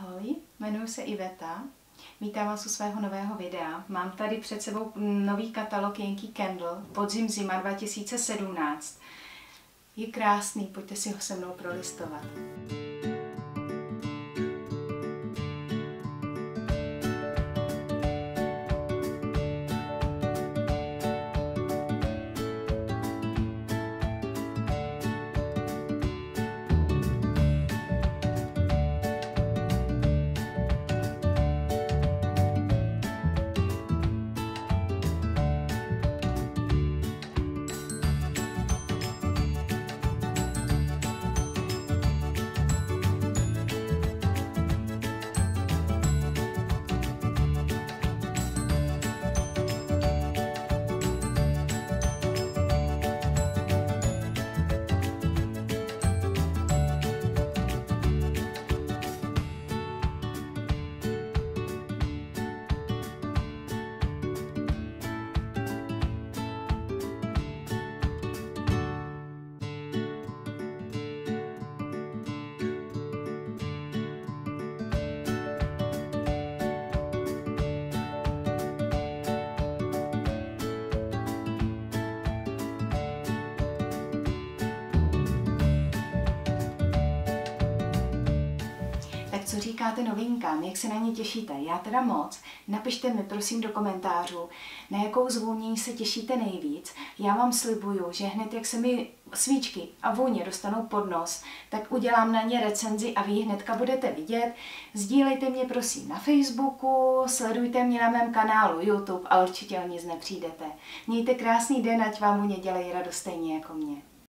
Ahoj, jmenuji se Iveta. Vítám vás u svého nového videa. Mám tady před sebou nový katalog Yankee Candle podzim zima 2017. Je krásný, pojďte si ho se mnou prolistovat. Co říkáte novinkám, jak se na ně těšíte. Já teda moc. Napište mi prosím do komentářů, na jakou zvůní se těšíte nejvíc. Já vám slibuju, že hned jak se mi svíčky a vůně dostanou pod nos, tak udělám na ně recenzi a vy hnedka budete vidět. Sdílejte mě prosím na Facebooku, sledujte mě na mém kanálu YouTube a určitě o nic nepřijdete. Mějte krásný den, ať vám vůně dělají radost stejně jako mě.